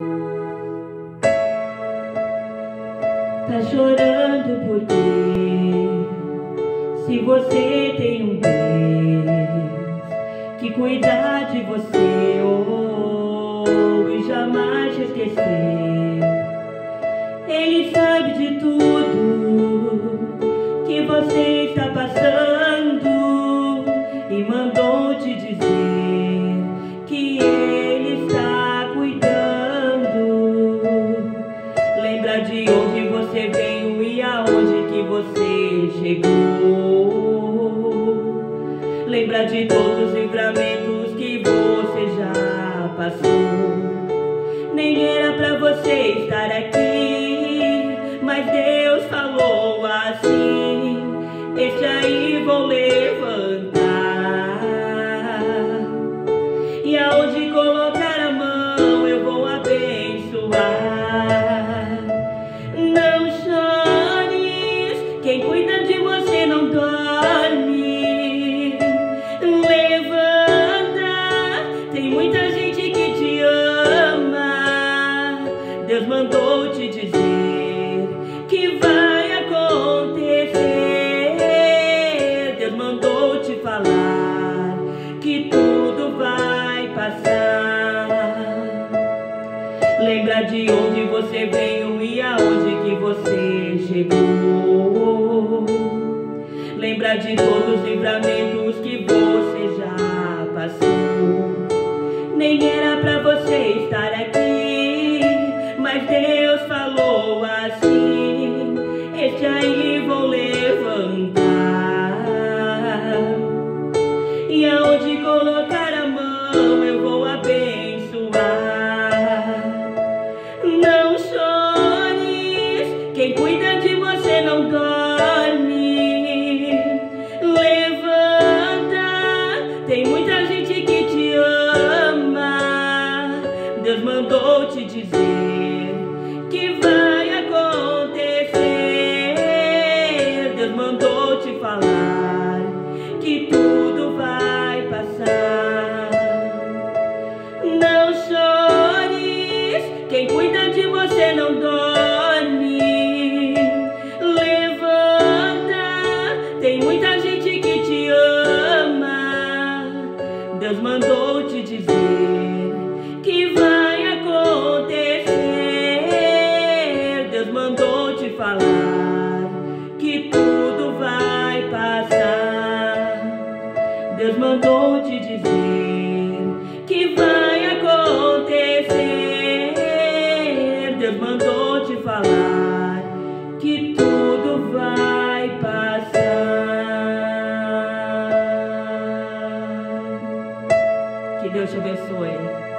Tá chorando por quê? Se você tem um Deus que cuida de você oh, e jamais te esqueceu, Ele sabe de tudo que você está você chegou. Lembra de todos os livramentos que você já passou. Nem era pra você estar aqui, mas Deus falou assim: Este aí vou levantar. Deus mandou te dizer que vai acontecer. Deus mandou te falar que tudo vai passar. Lembra de onde você veio e aonde que você chegou. Lembra de todos os livramentos que você já passou. Nem era pra Este aí vou levantar. E aonde colocar a mão eu vou abençoar. Não chores, quem cuida de você não dorme. Levanta, tem muita gente que te ama. Deus mandou te dizer que vai Deus mandou te dizer que vai acontecer. Deus mandou te falar que tudo vai passar. Deus mandou te dizer Deus te abençoe.